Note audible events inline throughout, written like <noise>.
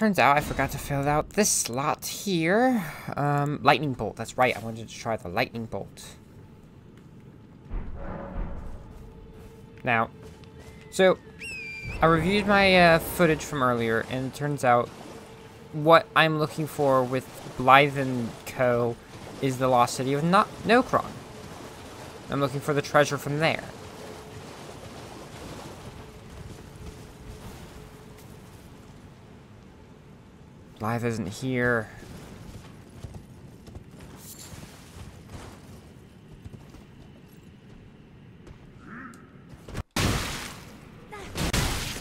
turns out I forgot to fill out this slot here. Um, lightning bolt. That's right. I wanted to try the lightning bolt. Now, so I reviewed my uh, footage from earlier, and it turns out what I'm looking for with and Co. is the lost city of not Nokron. I'm looking for the treasure from there. Blaidd isn't here.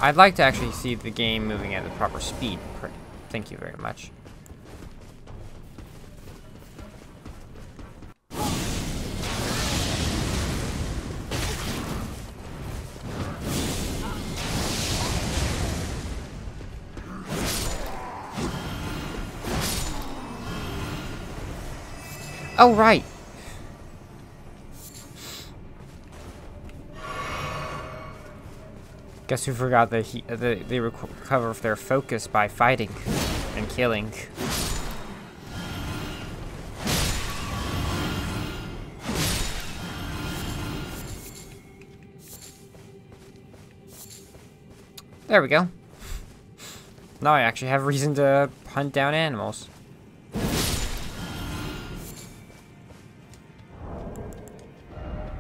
I'd like to actually see the game moving at the proper speed. Thank you very much. Oh, right. Guess who forgot that he, uh, the, they recover their focus by fighting and killing. There we go. Now I actually have reason to hunt down animals.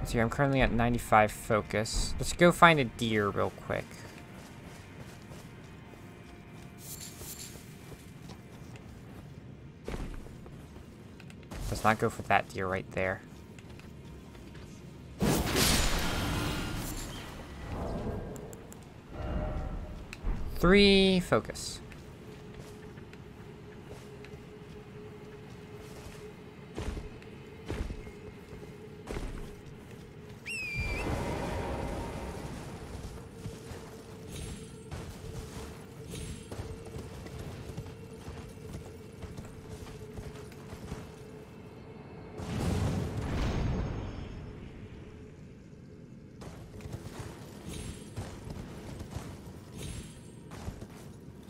See, I'm currently at 95 focus. Let's go find a deer real quick. Let's not go for that deer right there. Three focus.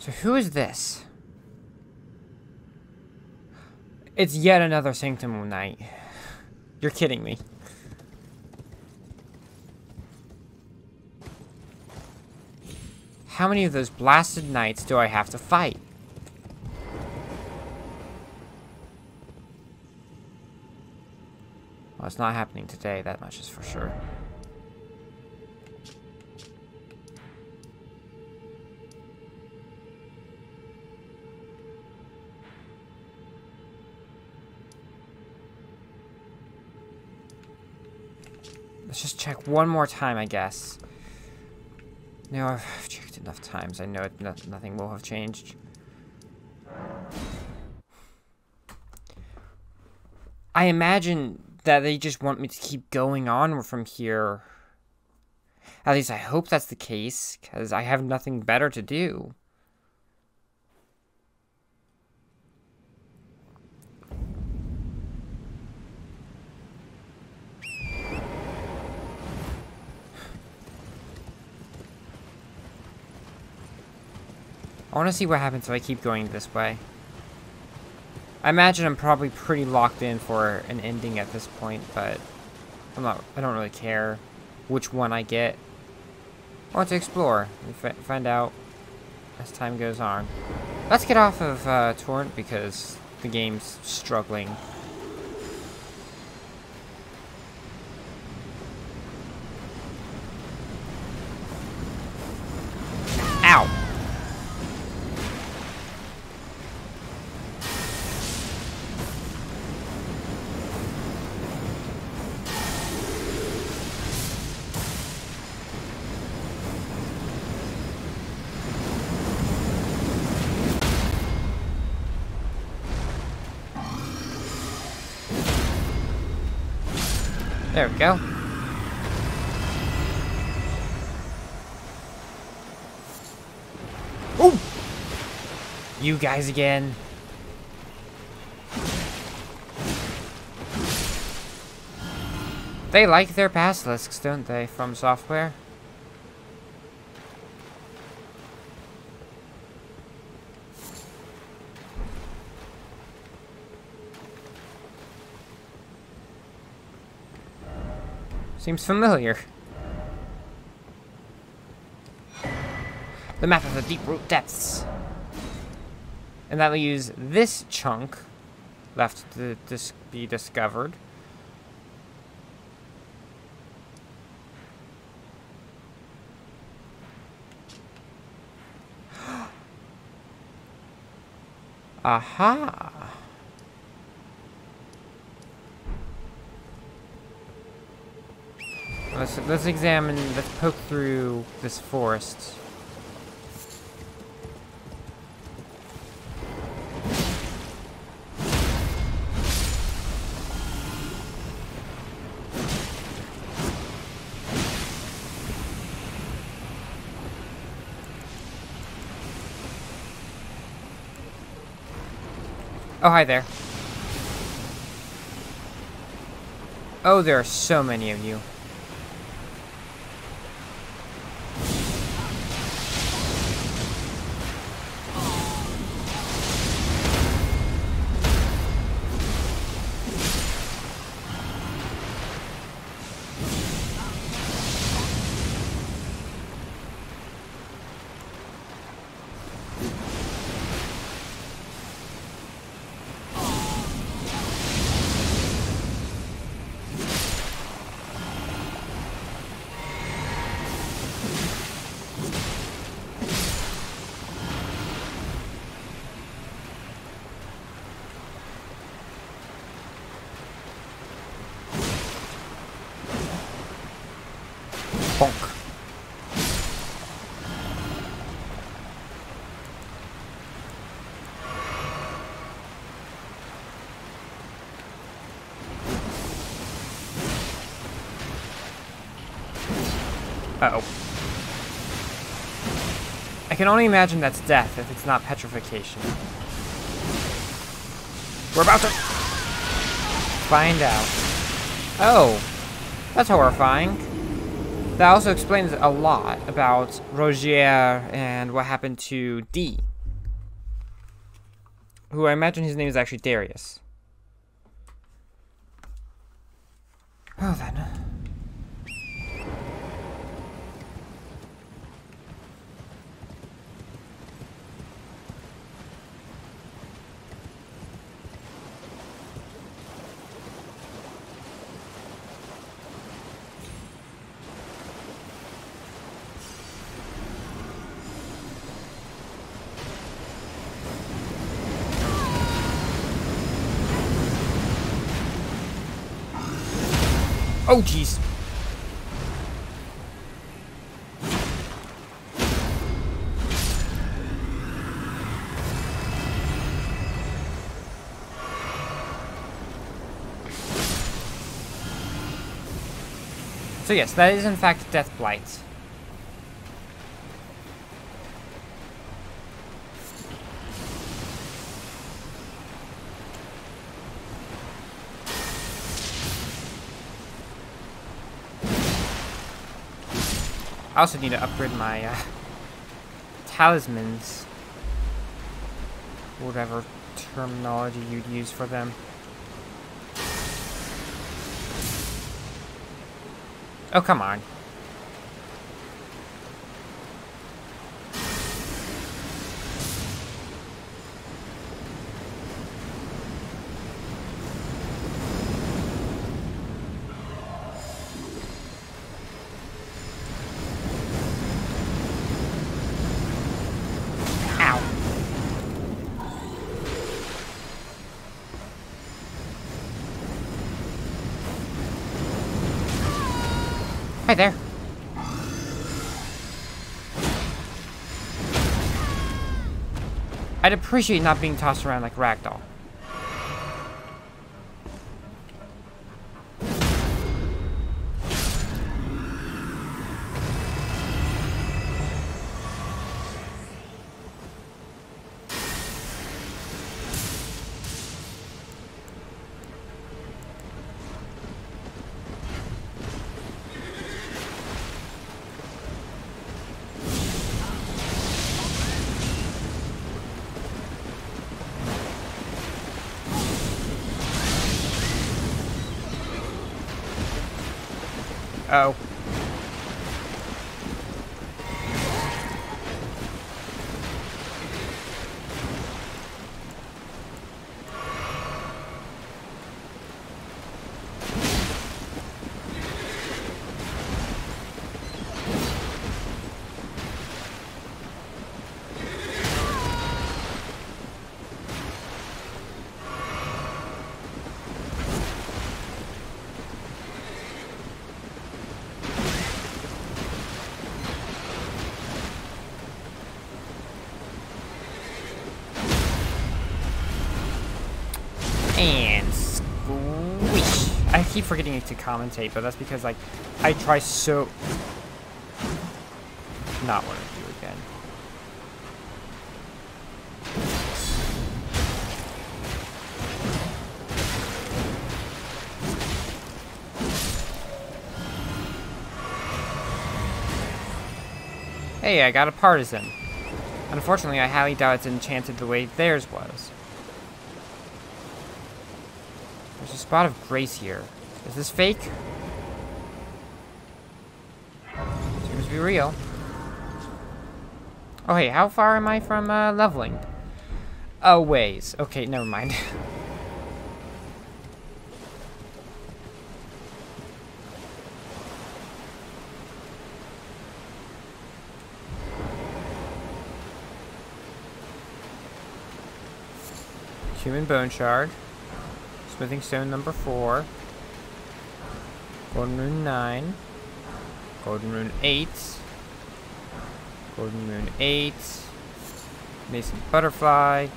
So who is this? It's yet another Sanctum Knight. You're kidding me. How many of those blasted knights do I have to fight? Well, it's not happening today, that much is for sure. Check one more time, I guess. No, I've checked enough times. I know it, no, nothing will have changed. I imagine that they just want me to keep going on from here. At least I hope that's the case, because I have nothing better to do. I want to see what happens if I keep going this way. I imagine I'm probably pretty locked in for an ending at this point, but I'm not, I don't really care which one I get. I want to explore and find out as time goes on. Let's get off of uh, Torrent because the game's struggling go. Oh! You guys again. They like their basilisks, don't they, FromSoftware? Seems familiar. The map of the Deeproot Depths. And that leaves this chunk left to dis be discovered. <gasps> Aha! Let's let's examine. Let's poke through this forest. Oh, hi there. Oh, there are so many of you. Uh-oh. I can only imagine that's death if it's not petrification. We're about to find out. Oh, that's horrifying. That also explains a lot about Rogier and what happened to D. Who I imagine his name is actually Darius. Oh, then. Oh, jeez. So yes, that is in fact Death I also need to upgrade my uh, talismans. Whatever terminology you'd use for them. Oh, come on. Hi there. I'd appreciate not being tossed around like ragdoll. To commentate, but that's because like I try so not want to do again. Hey, I got a partisan. Unfortunately, I highly doubt it's enchanted the way theirs was. There's a spot of grace here. Is this fake? Seems to be real. Oh, hey, how far am I from uh, leveling? Oh, ways. Okay, never mind. <laughs> Human bone shard. Smithing stone number four. Golden rune nine. Golden rune eight. Golden rune eight. Mason butterfly.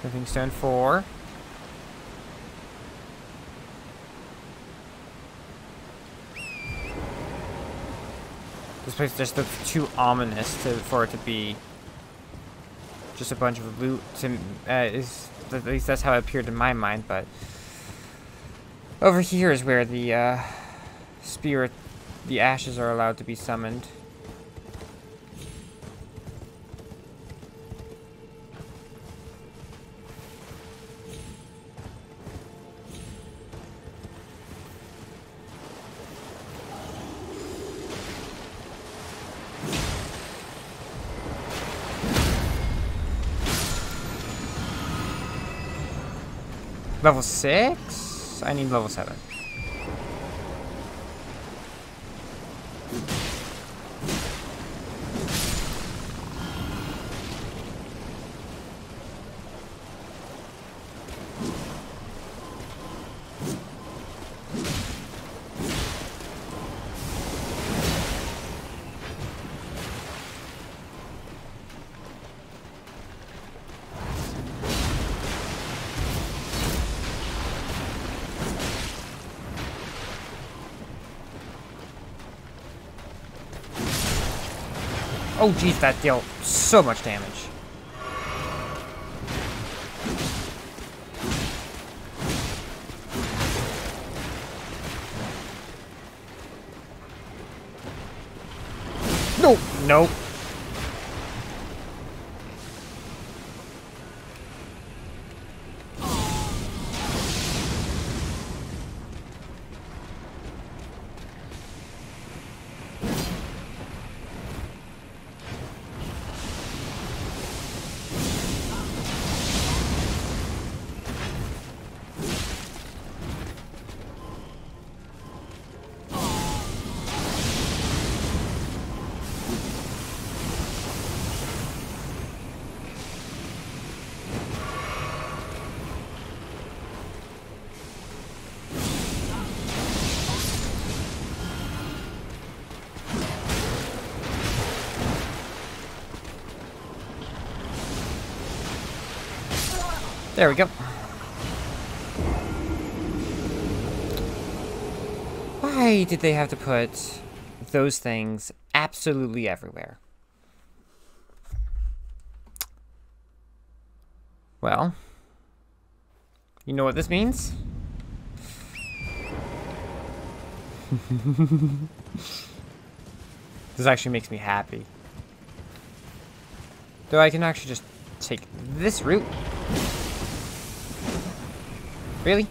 Smithing stone four. This place just looks too ominous to, for it to be just a bunch of loot. To, uh, is at least that's how it appeared in my mind. But over here is where the uh, spirit, the ashes are allowed to be summoned. Level 6? I need level 7. Oh jeez, that dealt so much damage. No, nope. There we go. Why did they have to put those things absolutely everywhere? Well, you know what this means? <laughs> this actually makes me happy. Though I can actually just take this route. Really?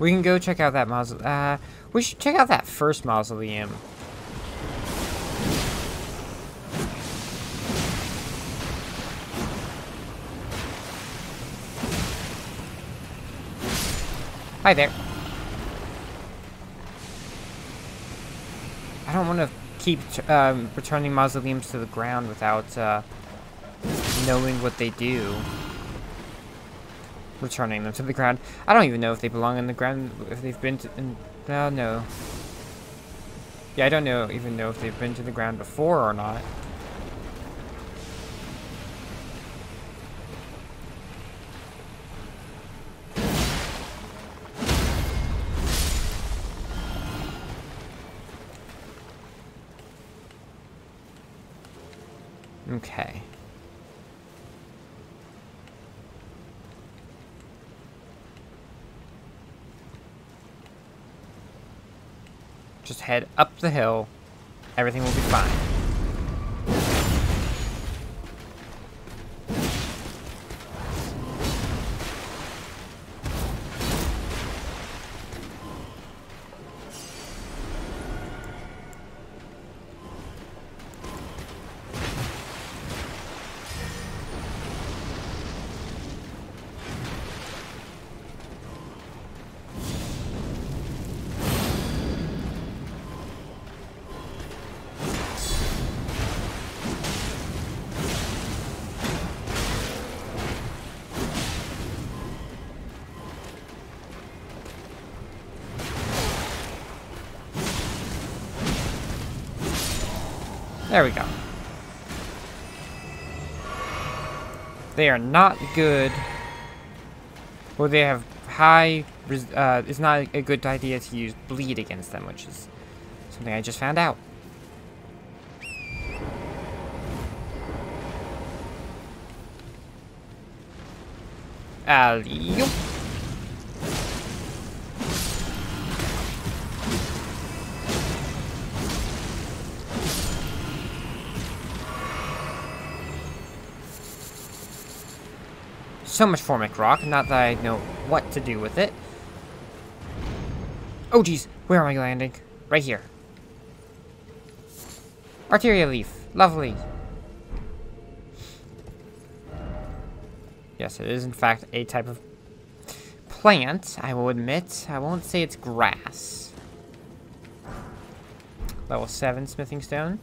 We can go check out that mausoleum. Uh, we should check out that first mausoleum. Hi there. I don't want to keep um, returning mausoleums to the ground without uh, knowing what they do returning them to the ground. I don't even know if they belong in the ground, if they've been to, in, uh, no. Yeah, I don't know, even know if they've been to the ground before or not. Okay. Just head up the hill. Everything will be fine. They are not good. Or they have high... Uh, it's not a good idea to use bleed against them, which is something I just found out. Alley. So much formic rock, not that I know what to do with it. Oh geez, where am I landing? Right here. Arteria leaf, lovely. Yes, it is in fact a type of plant, I will admit. I won't say it's grass. Level 7 smithing stone.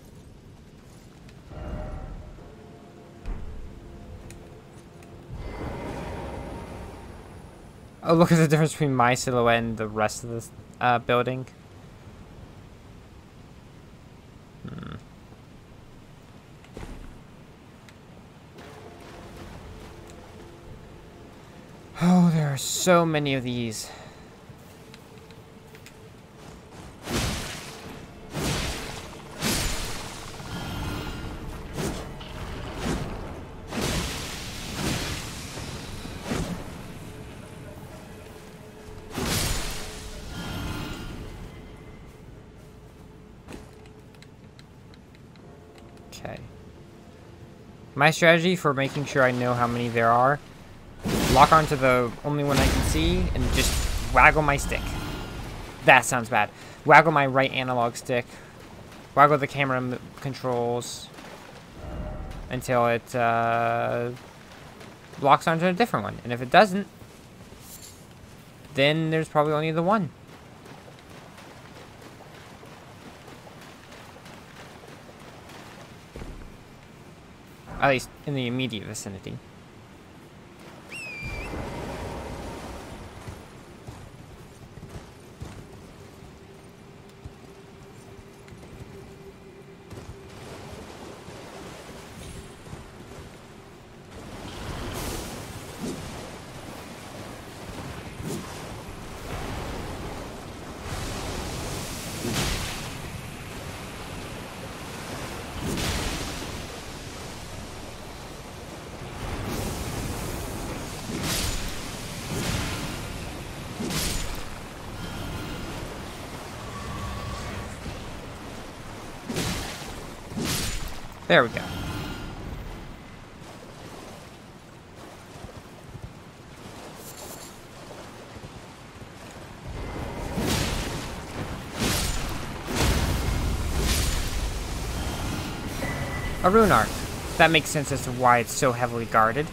Oh, look at the difference between my silhouette and the rest of this uh, building. Hmm. Oh, there are so many of these. My strategy for making sure I know how many there are, lock onto the only one I can see and just waggle my stick. That sounds bad. Waggle my right analog stick. Waggle the camera controls until it uh, locks onto a different one. And if it doesn't, then there's probably only the one. At least in the immediate vicinity. There we go. A rune arc. That makes sense as to why it's so heavily guarded.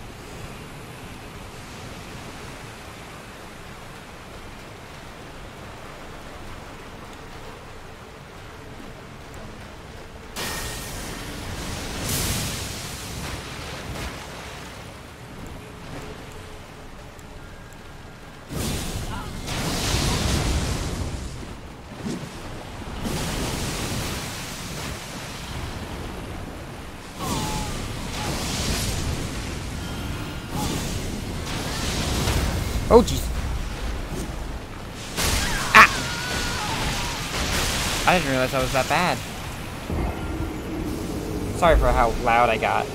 Realize that was that bad. Sorry for how loud I got.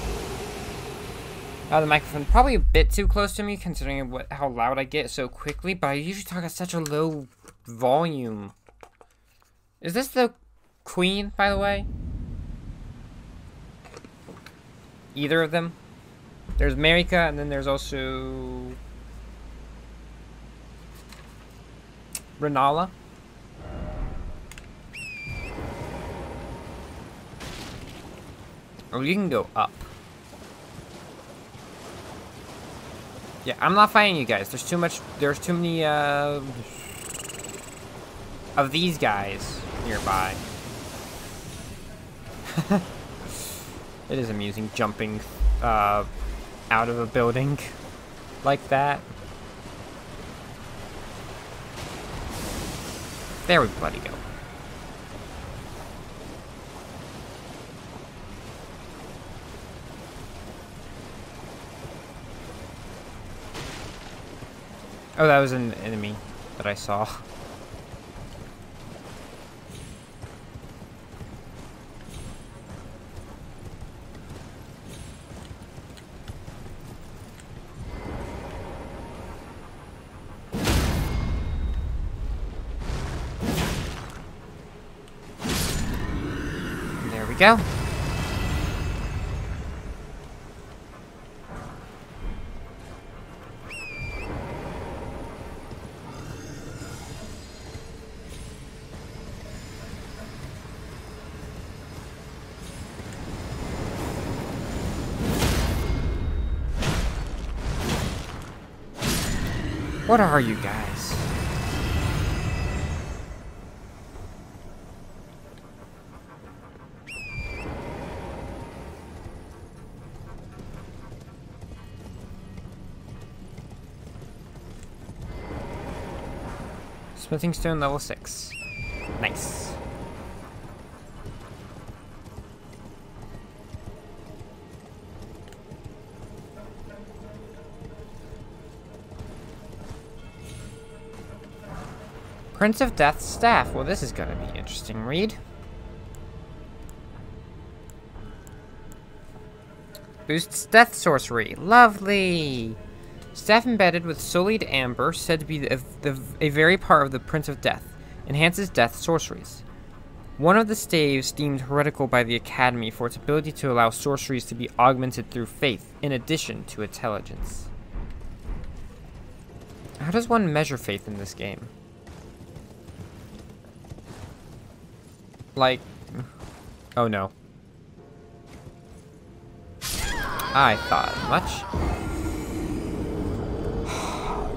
Uh, the microphone probably a bit too close to me considering what how loud I get so quickly, but I usually talk at such a low volume. Is this the queen, by the way? Either of them? There's Marika, and then there's also... Renala. Or you can go up. Yeah, I'm not fighting you guys. There's too much, there's too many, uh, of these guys nearby. <laughs> it is amusing jumping, uh, out of a building <laughs> like that. There we bloody go. Oh, that was an enemy that I saw. There we go. What are you guys? Smithing stone level 6. Prince of Death's staff. Well, this is gonna be interesting read. Boosts death sorcery. Lovely! Staff embedded with sullied amber, said to be the, the, a very part of the Prince of Death. Enhances death sorceries. One of the staves deemed heretical by the Academy for its ability to allow sorceries to be augmented through faith, in addition to intelligence. How does one measure faith in this game? Like... Oh no. I thought much.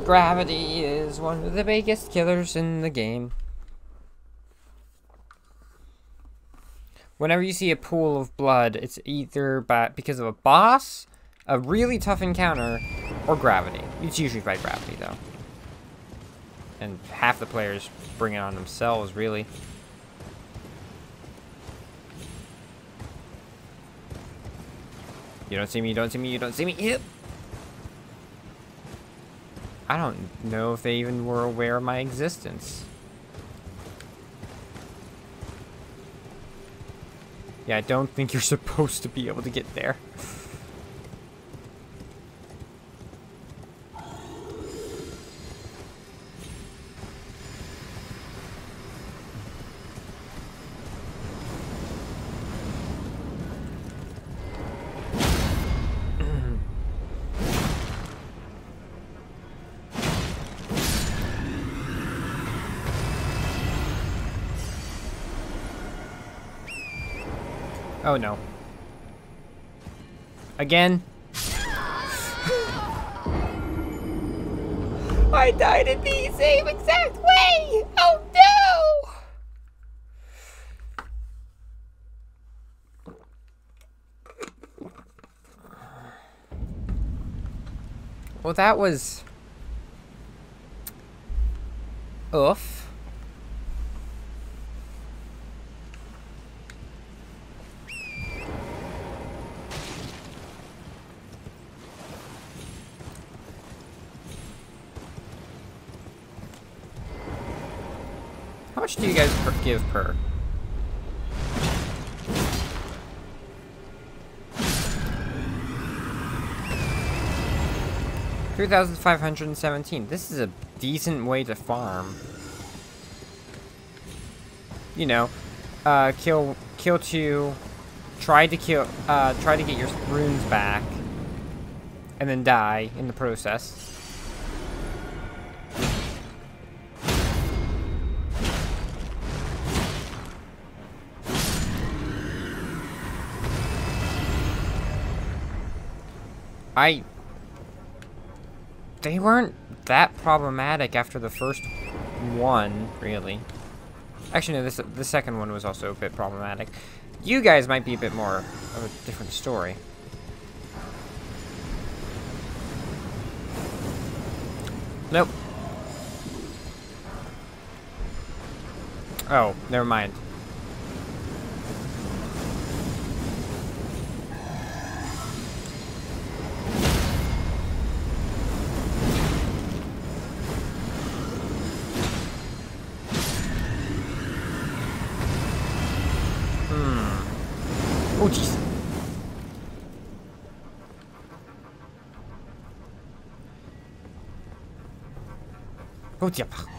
<sighs> Gravity is one of the biggest killers in the game. Whenever you see a pool of blood, it's either by, because of a boss, a really tough encounter, or gravity. It's usually by gravity, though. And half the players bring it on themselves, really. You don't see me, you don't see me, you don't see me. Yep. I don't know if they even were aware of my existence. Yeah, I don't think you're <laughs> supposed to be able to get there. Oh no. Again? I died in the same exact way! Oh no! Well, that was... Oof. How much do you guys per give per? Three thousand five hundred and seventeen. This is a decent way to farm. You know, uh, kill, kill two, try to kill, uh, try to get your runes back, and then die in the process. I... They weren't that problematic after the first one, really. Actually, no, this, the second one was also a bit problematic. You guys might be a bit more of a different story. Nope. Oh, never mind. Oh, jeez. Oh, dear. Okay.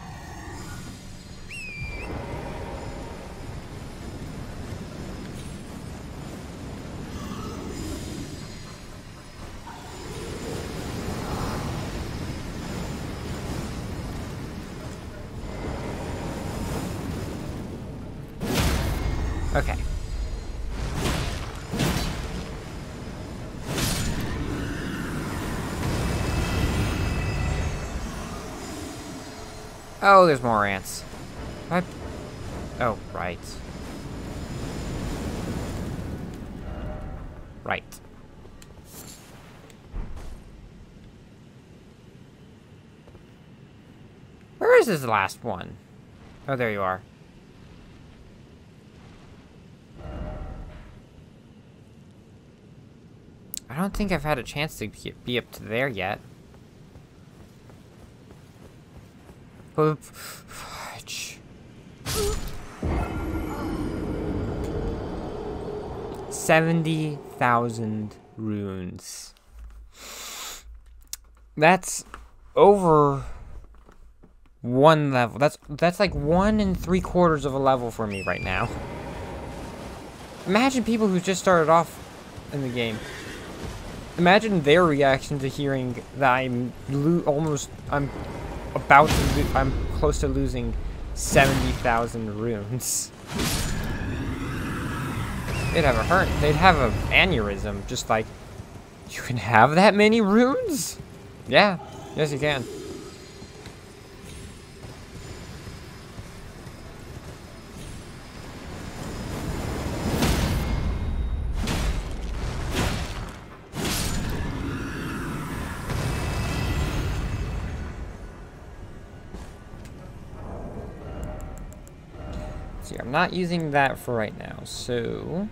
Oh, there's more ants. What? Oh, right. Right. Where is this last one? Oh, there you are. I don't think I've had a chance to get, be up to there yet. Fudge. Seventy thousand runes. That's over one level. That's that's like one and three quarters of a level for me right now. Imagine people who just started off in the game. Imagine their reaction to hearing that I'm almost I'm about to I'm close to losing 70,000 runes. They'd have a hurt. They'd have an aneurysm. Just like, you can have that many runes? Yeah. Yes, you can. See, I'm not using that for right now, so...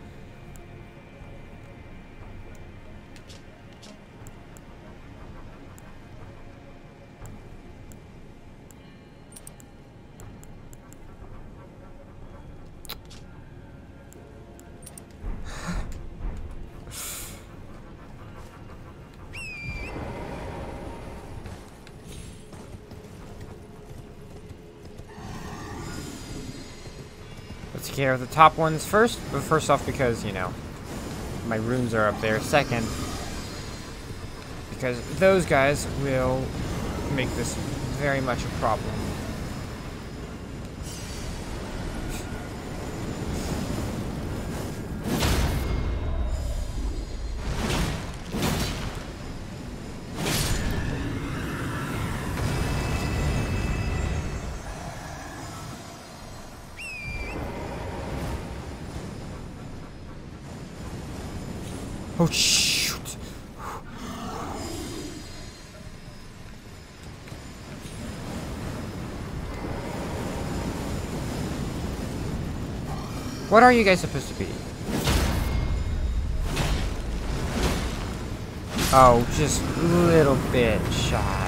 the top ones first, but first off because, you know, my runes are up there. Second, because those guys will make this very much a problem. What are you guys supposed to be? Oh, just little bit shy.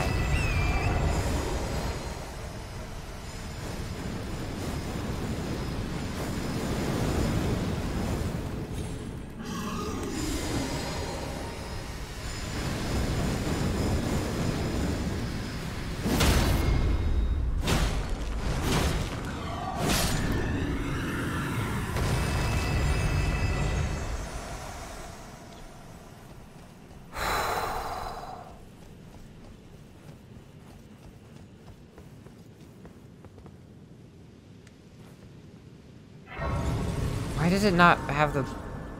Does it not have the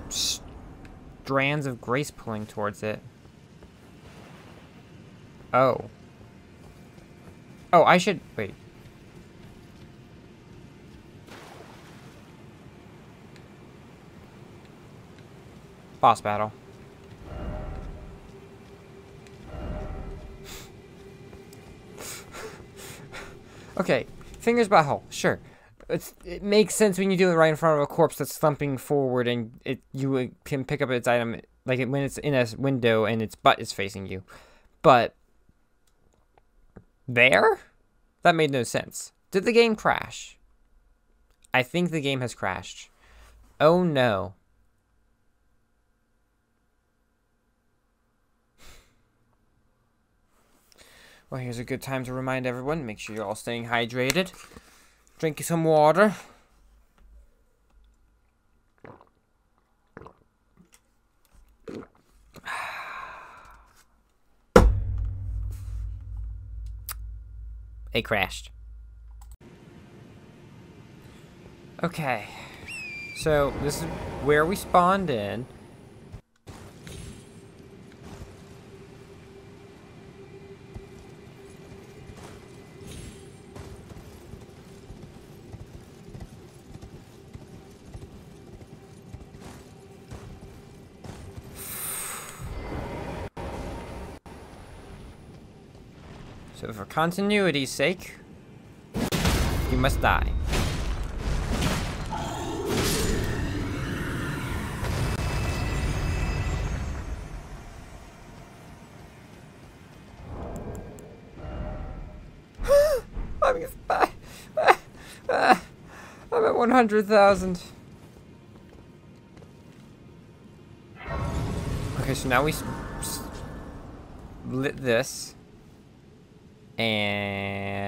strands of grace pulling towards it? Oh. Oh, I should... Wait. Boss battle. <laughs> okay, fingers butthole, sure. It's, it makes sense when you do it right in front of a corpse that's thumping forward and it you uh, can pick up its item like when it's in a window and its butt is facing you. But there? That made no sense. Did the game crash? I think the game has crashed. Oh no. Well, here's a good time to remind everyone, make sure you're all staying hydrated. Drink you some water. It crashed. Okay. So, this is where we spawned in. Continuity's sake, you must die. <gasps> I'm, <sighs> I'm at 100,000. Okay, so now we lit this. And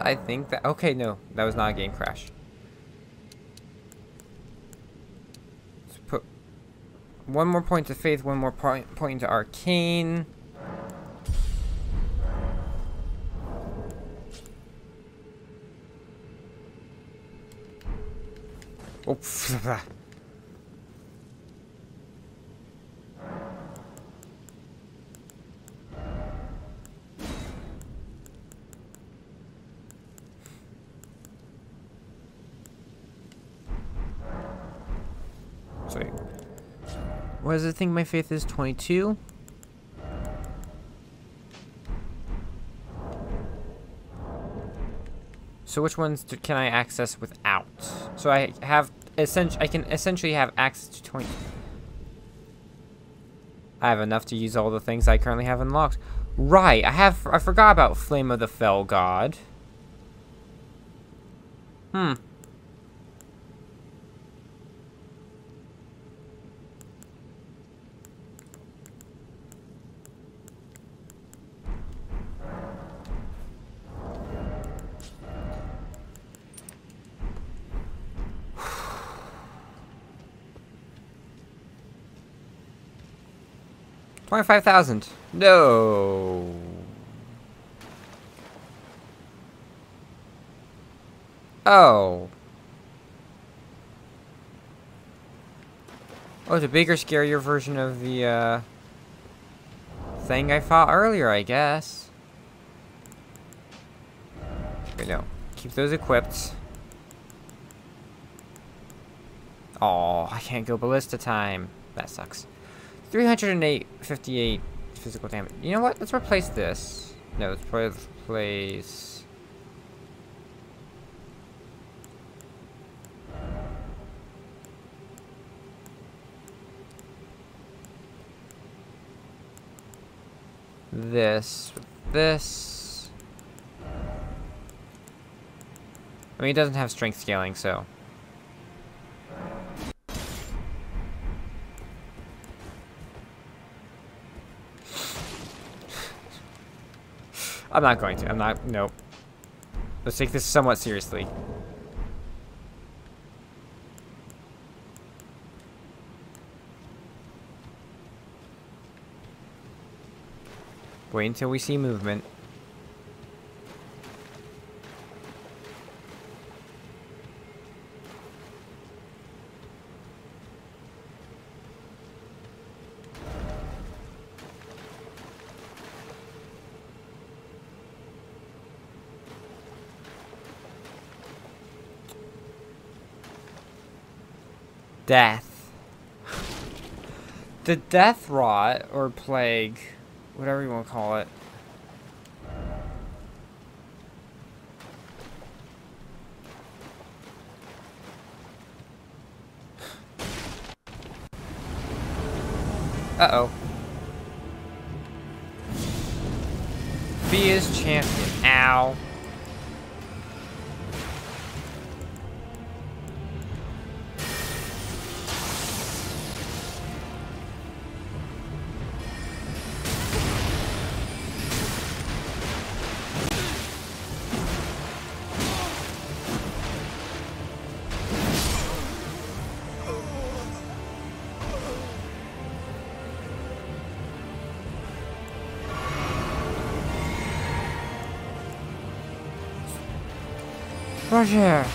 I think that, okay, no, that was not a game crash. Let's put one more point to faith, one more point, point to arcane. Oh, <laughs> What does it think my faith is? 22? So which ones do, can I access without? So I have essentially I can essentially have access to 20. I have enough to use all the things I currently have unlocked. Right, I have I forgot about Flame of the Fell God. Hmm. Twenty-five thousand. No. Oh. Oh, it's a bigger, scarier version of the, uh, thing I fought earlier, I guess. Wait, no. Keep those equipped. Oh, I can't go ballista time. That sucks. 308, 58 physical damage. You know what? Let's replace this. No, let's replace... This, this. I mean, it doesn't have strength scaling, so. I'm not going to. I'm not. Nope. Let's take this somewhat seriously. Wait until we see movement. Death. The death rot, or plague, whatever you want to call it. Roger.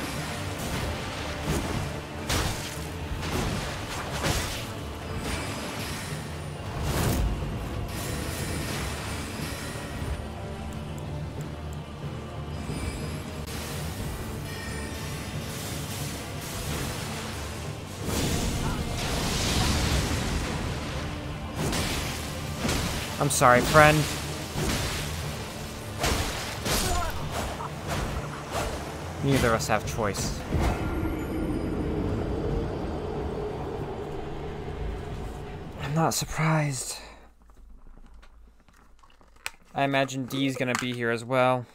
I'm sorry, friend. Neither of us have choice. I'm not surprised. I imagine D's gonna be here as well.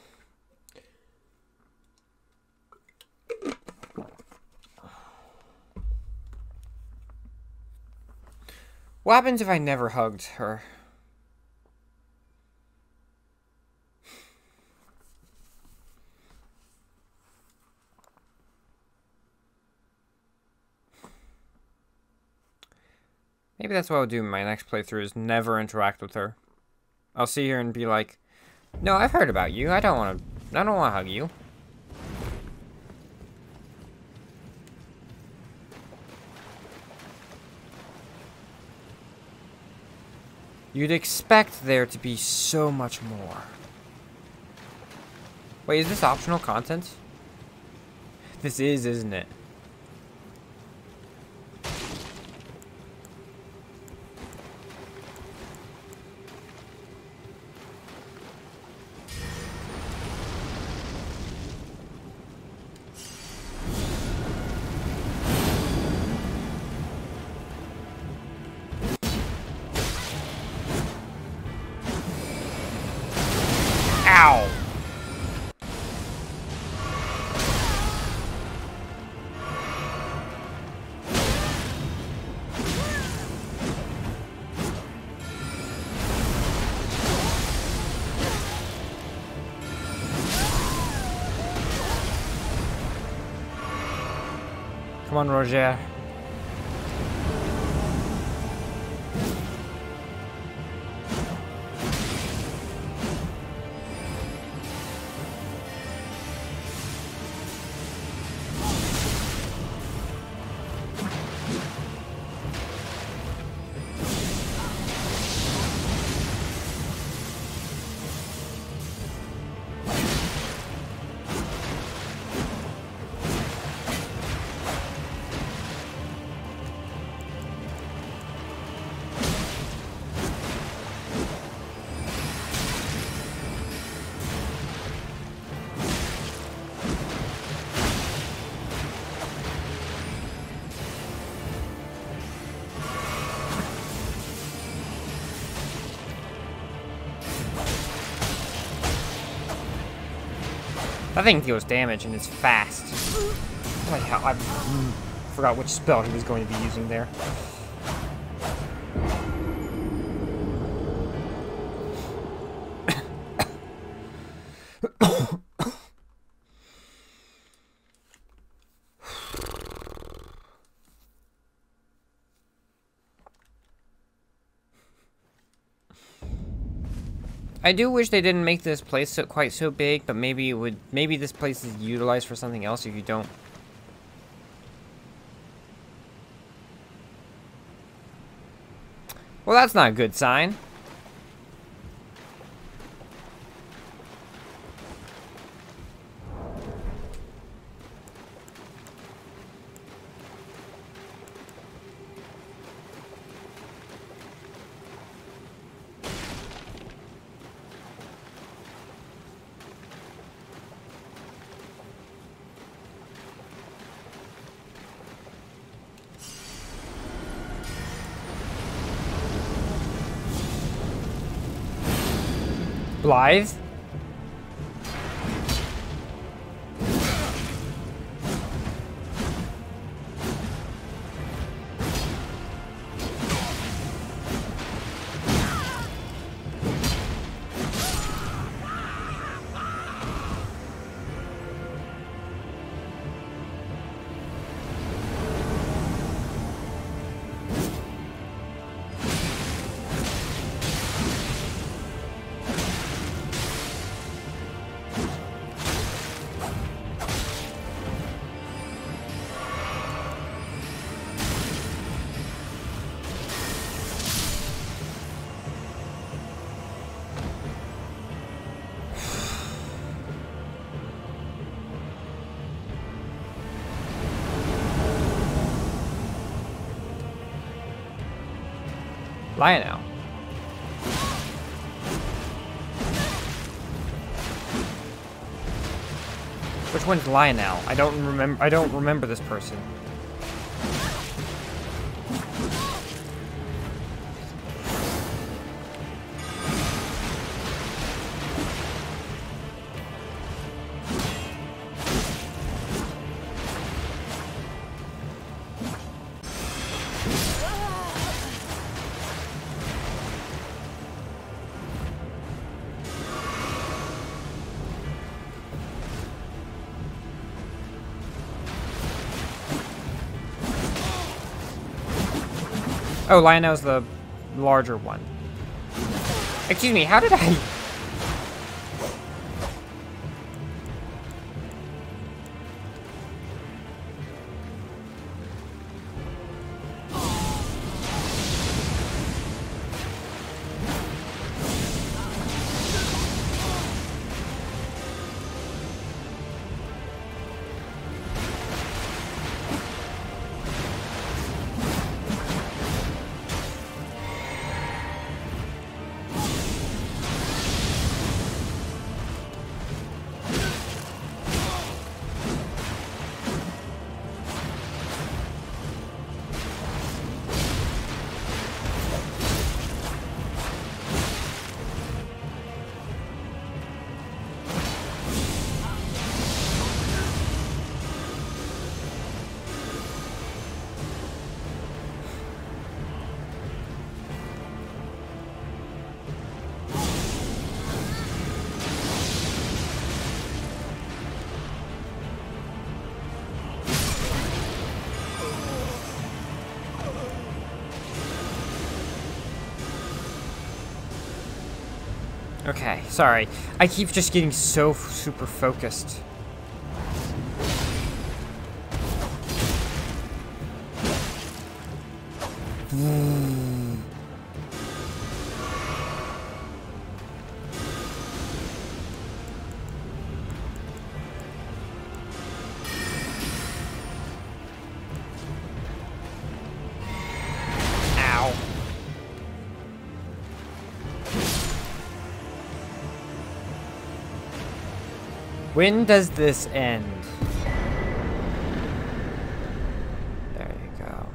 What happens if I never hugged her? Maybe that's what I'll do in my next playthrough is never interact with her. I'll see her and be like, No, I've heard about you. I don't want to, I don't want to hug you. You'd expect there to be so much more. Wait, is this optional content? This is, isn't it? Come That thing deals damage and it's fast. I forgot which spell he was going to be using there. I do wish they didn't make this place so, quite so big, but maybe it would. Maybe this place is utilized for something else if you don't. Well, that's not a good sign. Blaidd? Lionel. Which one's Lionel? I don't remember. I don't remember this person. Oh, Lionel's the larger one. Excuse me, how did I... sorry. I keep just getting so super focused. When does this end? There you go.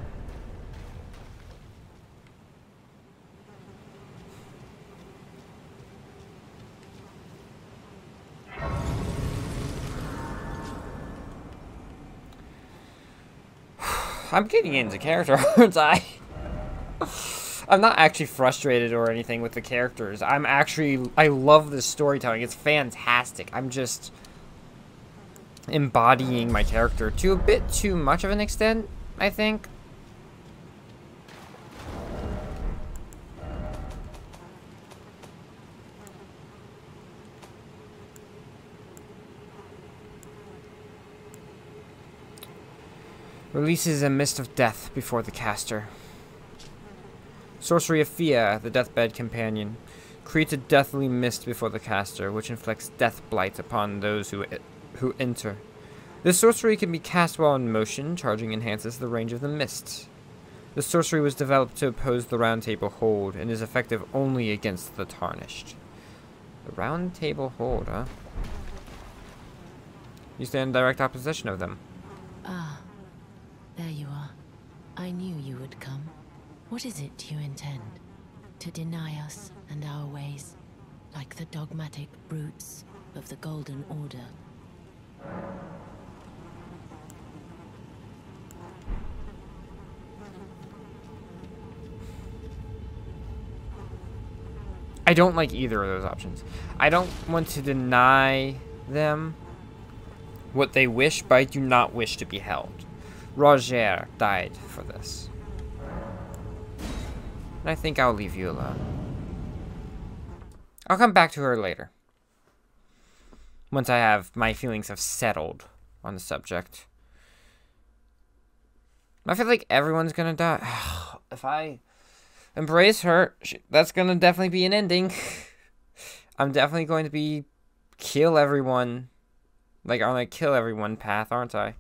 <sighs> I'm getting into character, <laughs> aren't I? I'm not actually frustrated or anything with the characters. I'm actually, I love this storytelling. It's fantastic. I'm just embodying my character to a bit too much of an extent, I think. Releases a mist of death before the caster. Sorcery of Fia, the deathbed companion. Creates a deathly mist before the caster, which inflicts death blight upon those who, who enter. This sorcery can be cast while in motion, charging enhances the range of the mist. The sorcery was developed to oppose the Round Table Hold, and is effective only against the Tarnished. The Round Table Hold, huh? You stand in direct opposition of them. Ah, there you are. I knew you would come. What is it you intend? To deny us and our ways, like the dogmatic brutes of the Golden Order. I don't like either of those options. I don't want to deny them what they wish, but I do not wish to be held. Roger died for this. And I think I'll leave you alone. I'll come back to her later. Once I have my feelings have settled on the subject. I feel like everyone's gonna die. <sighs> if I embrace her, that's gonna definitely be an ending. <laughs> I'm definitely going to be kill everyone. Like on a kill everyone path, aren't I?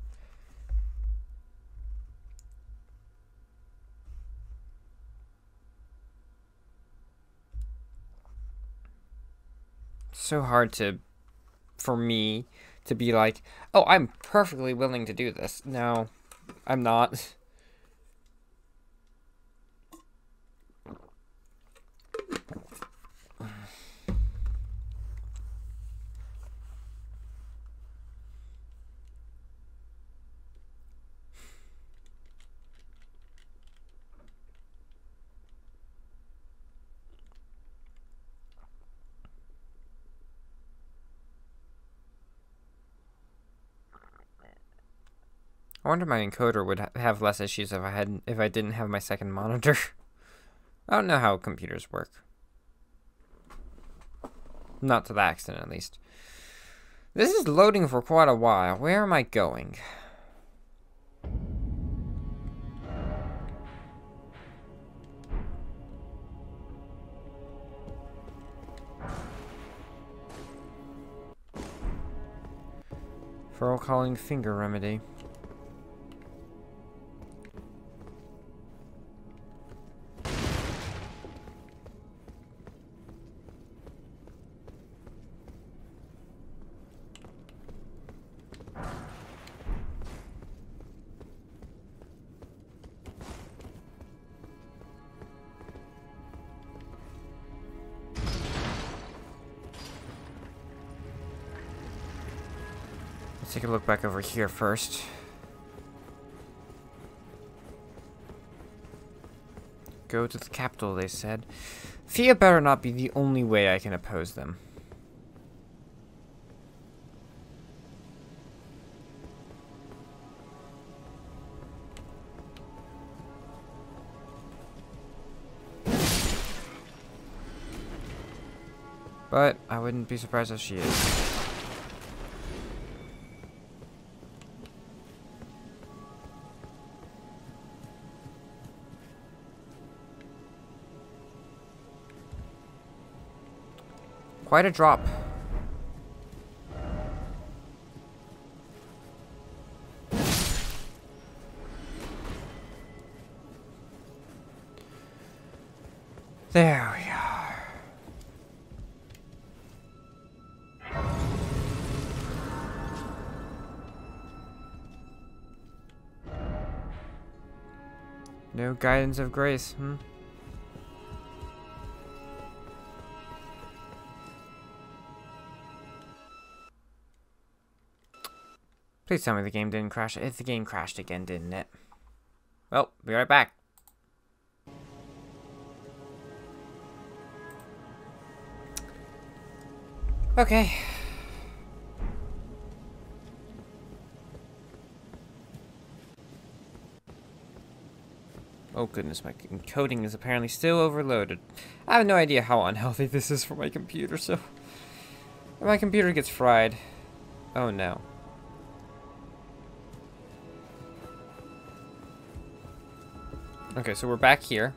so hard to for me to be like, "Oh, I'm perfectly willing to do this." No, I'm not. <laughs> I wonder my encoder would ha have less issues if I had if I didn't have my second monitor. <laughs> I don't know how computers work. Not to that extent, at least. This is loading for quite a while. Where am I going? Feral calling finger remedy. Here first. Go to the capital, they said. Fia better not be the only way I can oppose them. But I wouldn't be surprised if she is. Quite a drop. There we are. No guidance of grace, hmm? Please tell me the game didn't crash. If the game crashed again, didn't it? Well, be right back. Okay. Oh goodness, my encoding is apparently still overloaded. I have no idea how unhealthy <laughs> this is for my computer, so... My computer gets fried... Oh no. Okay, so we're back here.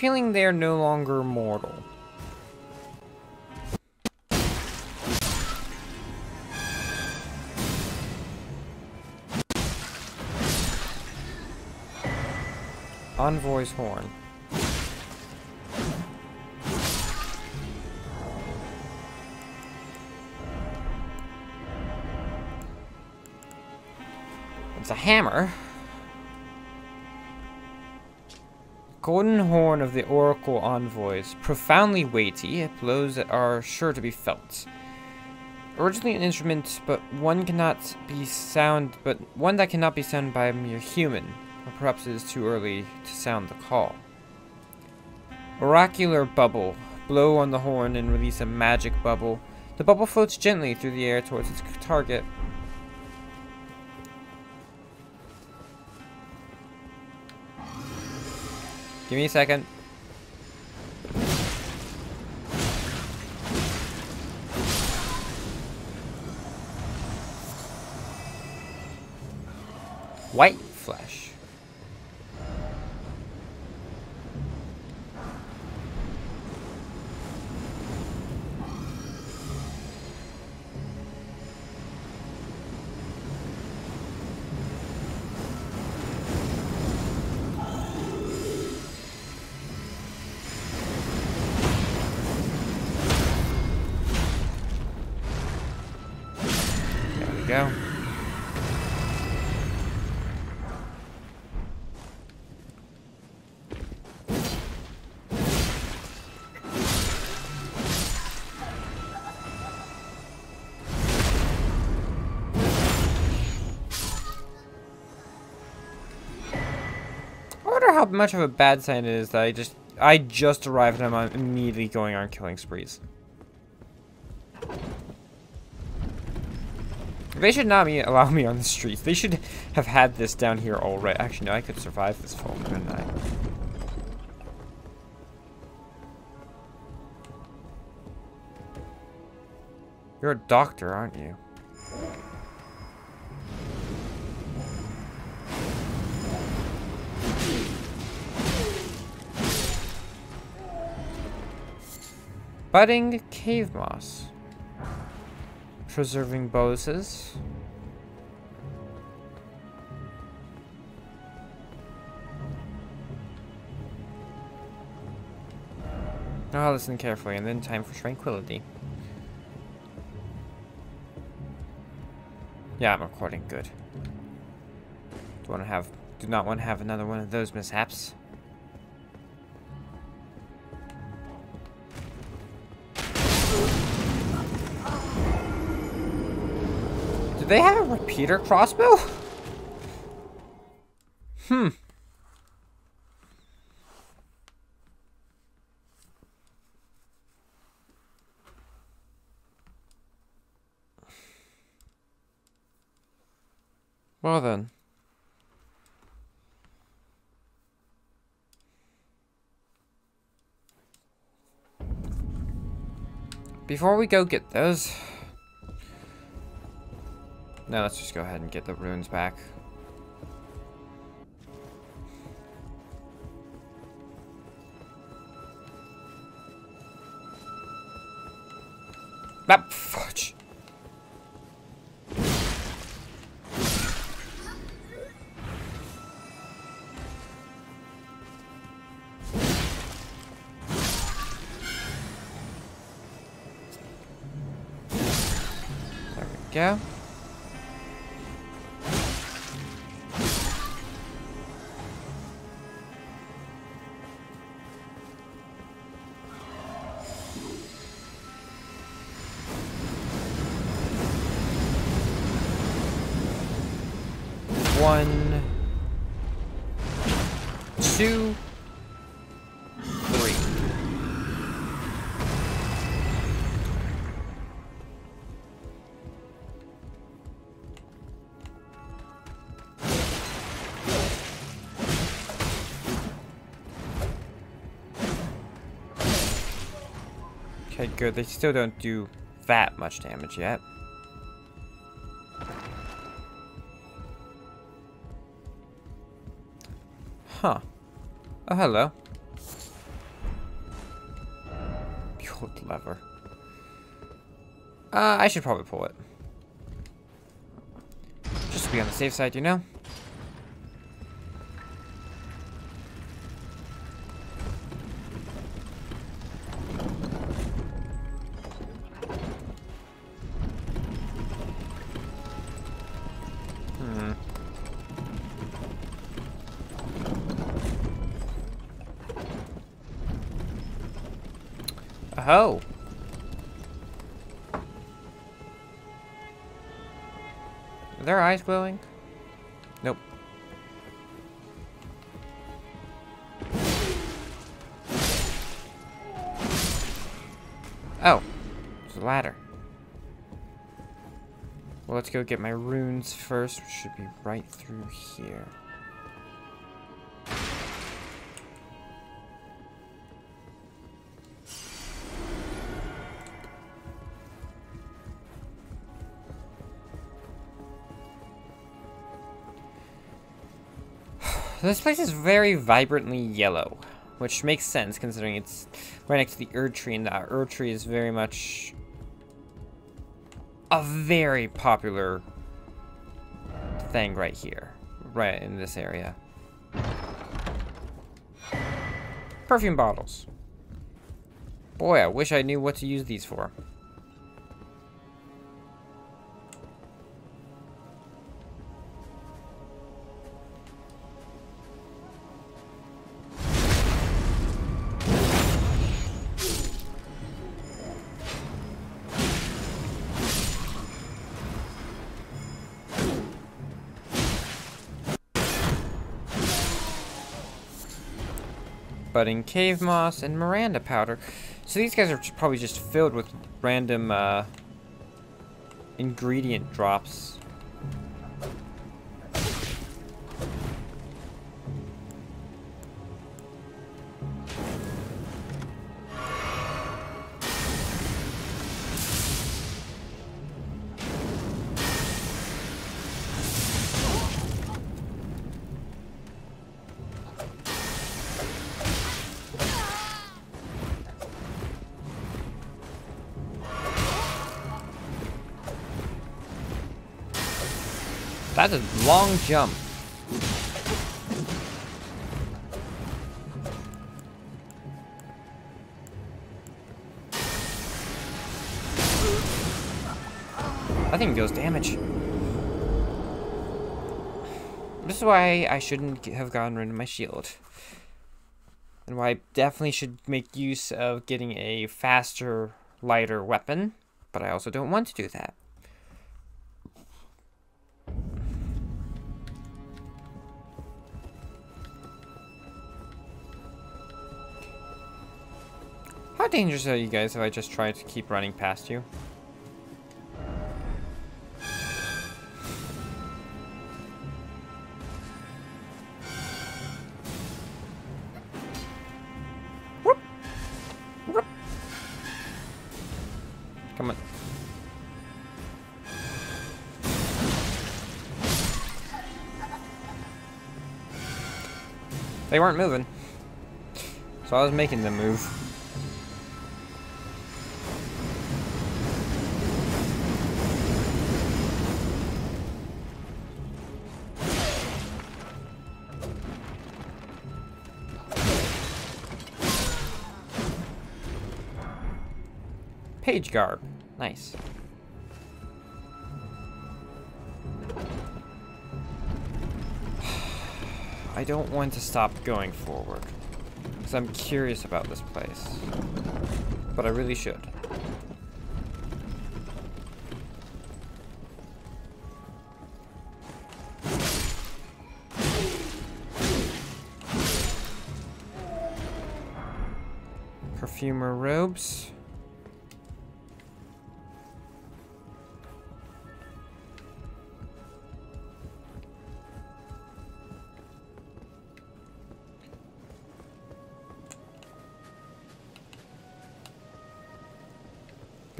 Feeling they're no longer mortal. Envoy's horn. It's a hammer. Golden horn of the Oracle Envoys. Profoundly weighty, blows that are sure to be felt. Originally an instrument, but one cannot be sound, but one that cannot be sounded by a mere human. Or perhaps it is too early to sound the call. Oracular bubble. Blow on the horn and release a magic bubble. The bubble floats gently through the air towards its target. Give me a second. White flesh. Much of a bad sign it is that I just I just arrived and I'm immediately going on killing sprees. They should not be allow me on the streets. They should have had this down here already. Actually, no, I could survive this fall, couldn't I? You're a doctor, aren't you? Budding cave moss. Preserving boluses. Now listen carefully and then time for tranquility. Yeah, I'm recording. Good. Do want to have do not want to have another one of those mishaps. They have a repeater crossbow? Hmm. Well then. Before we go get those... No, let's just go ahead and get the runes back. Ah, Okay, good. They still don't do that much damage yet. Huh. Oh, hello. Behold lever. Uh, I should probably pull it. Just to be on the safe side, you know? Oh. Are their eyes glowing? Nope. Oh. It's a ladder. Well, let's go get my runes first, which should be right through here. So this place is very vibrantly yellow, which makes sense considering it's right next to the Erd tree, and the Erd tree is very much a very popular thing right here, right in this area. Perfume bottles. Boy, I wish I knew what to use these for. Budding cave moss, and Miranda powder. So these guys are probably just filled with random uh, ingredient drops. Long jump. That thing deals damage. This is why I shouldn't have gotten rid of my shield. And why I definitely should make use of getting a faster, lighter weapon. But I also don't want to do that. How dangerous are you guys if I just try to keep running past you? Come on. They weren't moving. So I was making them move. Page garb. Nice. <sighs> I don't want to stop going forward. Because I'm curious about this place. But I really should. Perfumer robes.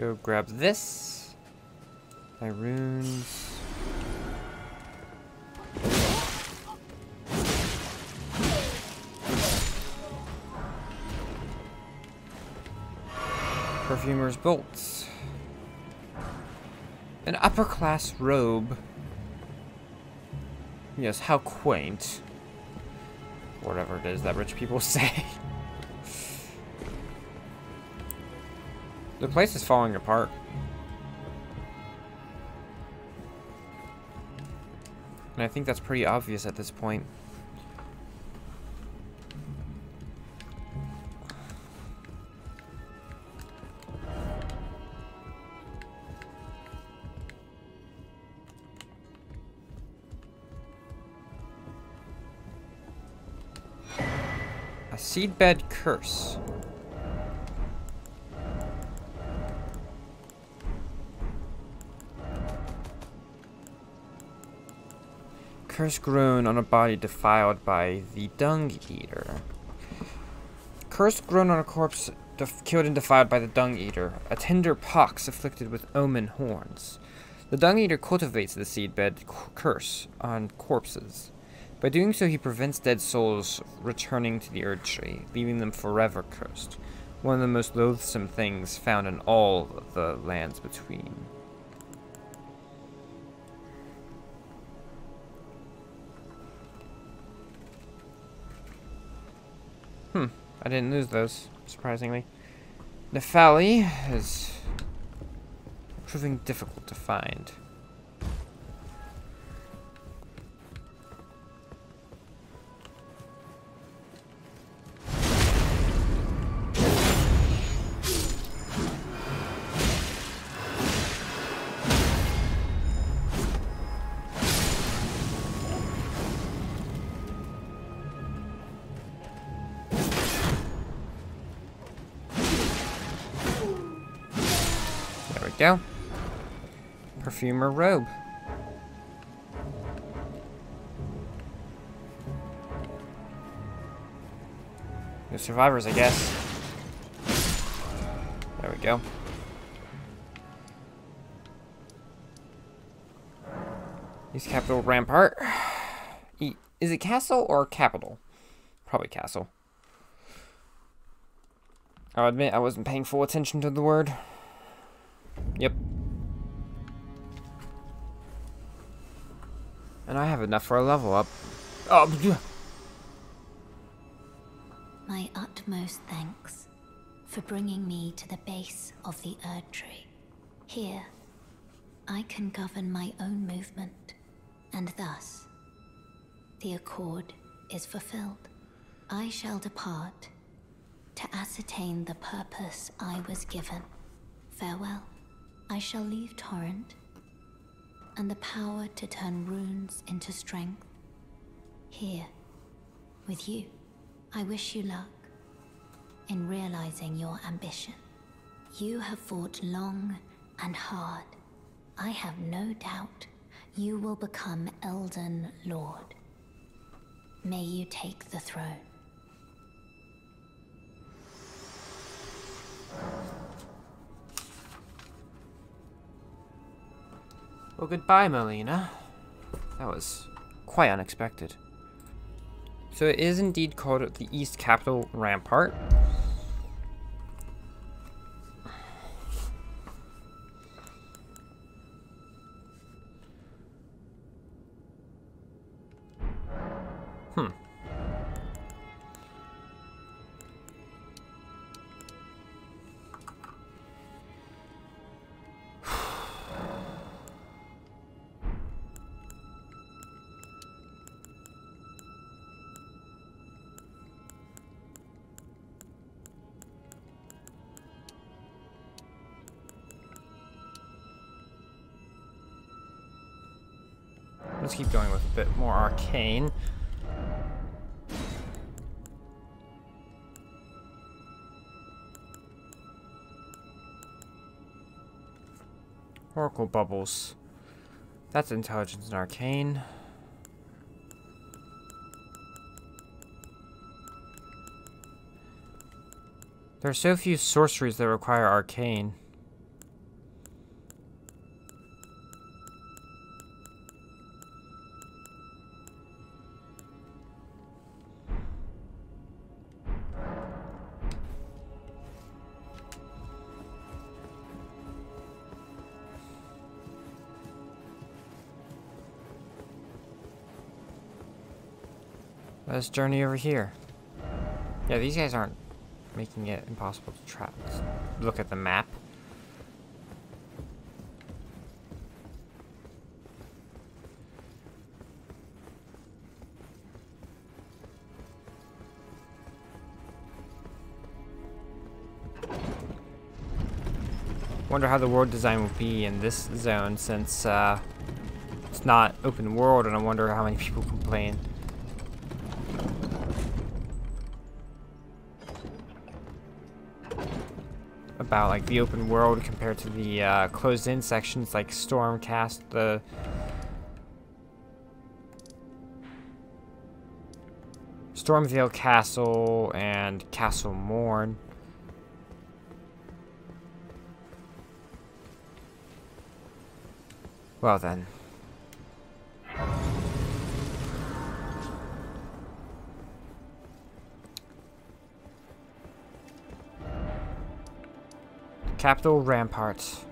Go grab this. My runes. Perfumer's bolts. An upper class robe. Yes, how quaint. Whatever it is that rich people <laughs> say. The place is falling apart. And I think that's pretty obvious at this point. A seedbed curse. Curse grown on a body defiled by the Dung Eater. Curse grown on a corpse killed and defiled by the Dung Eater, a tender pox afflicted with omen horns. The Dung Eater cultivates the seedbed curse on corpses. By doing so, he prevents dead souls returning to the Erd Tree, leaving them forever cursed. One of the most loathsome things found in all the lands between. I didn't lose those, surprisingly. Nepheli is proving difficult to find. Perfumer robe. No survivors, I guess. There we go. East Capital Rampart. Is it castle or capital? Probably castle. I'll admit I wasn't paying full attention to the word. Yep. And I have enough for a level up. Oh, My utmost thanks for bringing me to the base of the Erd Tree. Here, I can govern my own movement, and thus the accord is fulfilled. I shall depart to ascertain the purpose I was given. Farewell. I shall leave Torrent and the power to turn runes into strength. Here, with you, I wish you luck in realizing your ambition. You have fought long and hard. I have no doubt you will become Elden Lord. May you take the throne. Well, goodbye, Melina. That was quite unexpected. So it is indeed called the East Capital Rampart. Keep going with a bit more arcane. Oracle bubbles. That's intelligence and arcane. There are so few sorceries that require arcane. Let's journey over here. Yeah, these guys aren't making it impossible to trap. Let's look at the map. Wonder how the world design will be in this zone since uh, it's not open world and I wonder how many people complain. About like the open world compared to the uh, closed-in sections like Stormcast, the Stormveil Castle, and Castle Morn. Well then. Capital Ramparts.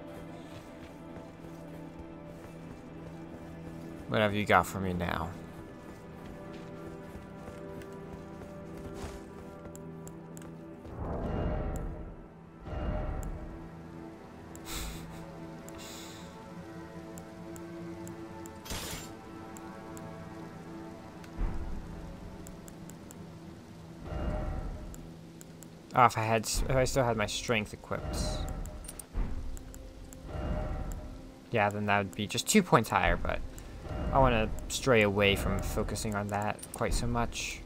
What have you got for me now? Oh, <laughs> if I had, if I still had my strength equipped. Yeah, then that would be just two points higher, but I want to stray away from focusing on that quite so much.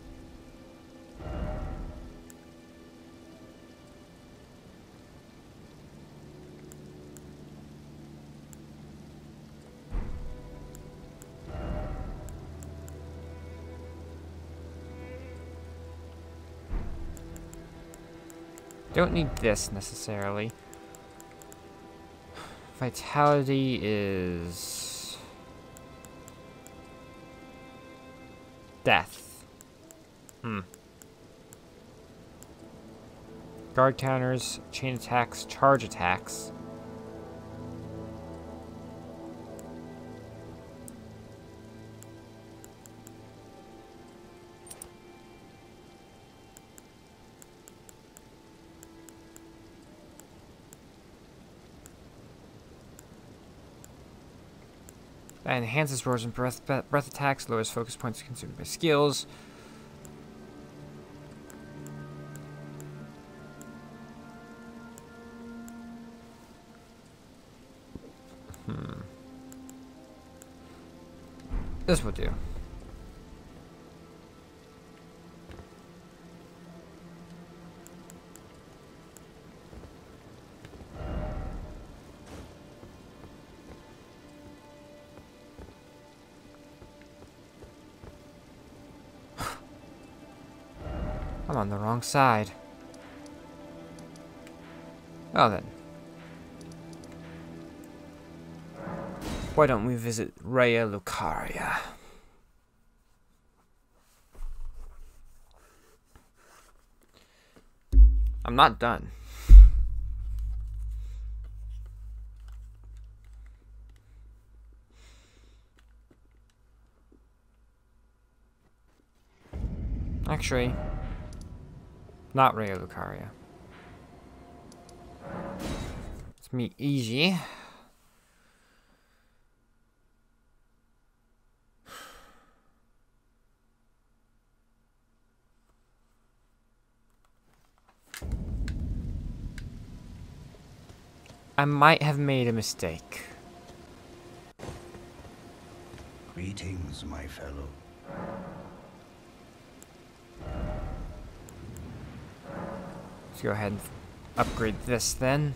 Don't need this necessarily. Vitality is... Death. Hmm. Guard counters, chain attacks, charge attacks. Enhances roars and breath, breath attacks, lowers focus points consumed by skills. Hmm. This will do. On the wrong side. Well then. Why don't we visit Raya Lucaria? I'm not done. Actually, not Raya Lucaria. It's me easy. I might have made a mistake. Greetings, my fellow. Go ahead and upgrade this then.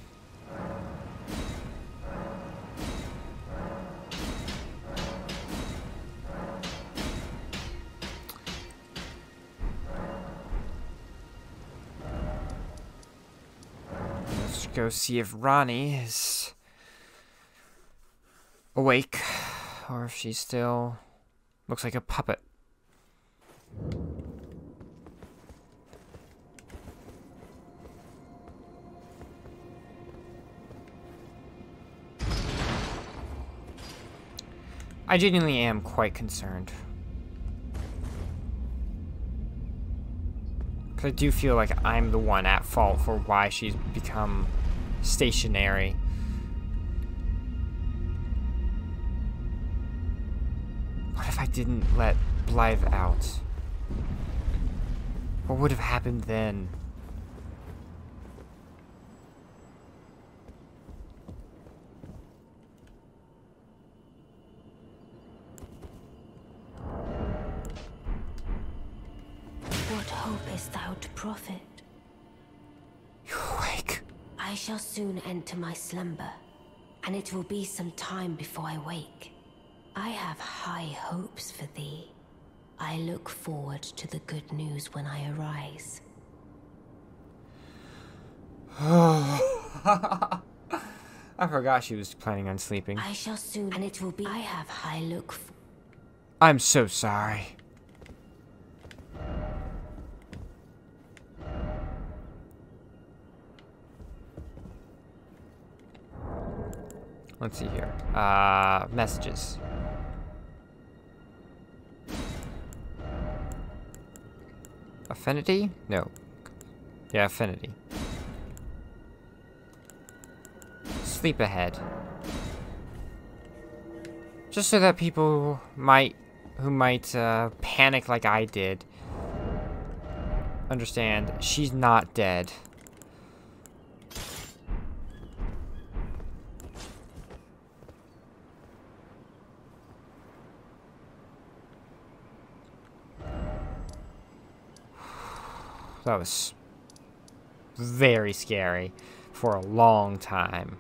Let's go see if Ranni is awake or if she still looks like a puppet. I genuinely am quite concerned. Because I do feel like I'm the one at fault for why she's become stationary. What if I didn't let Blaidd out? What would have happened then? Thou to profit? You awake? I shall soon enter my slumber, and it will be some time before I wake. I have high hopes for thee. I look forward to the good news when I arise. <sighs> I forgot she was planning on sleeping. I shall soon, and it will be. I have high look. f- I'm so sorry. Let's see here. Uh, messages. Affinity? No. Yeah, affinity. Sleep ahead. Just so that people might, who might uh, panic like I did, understand she's not dead. That was very scary for a long time.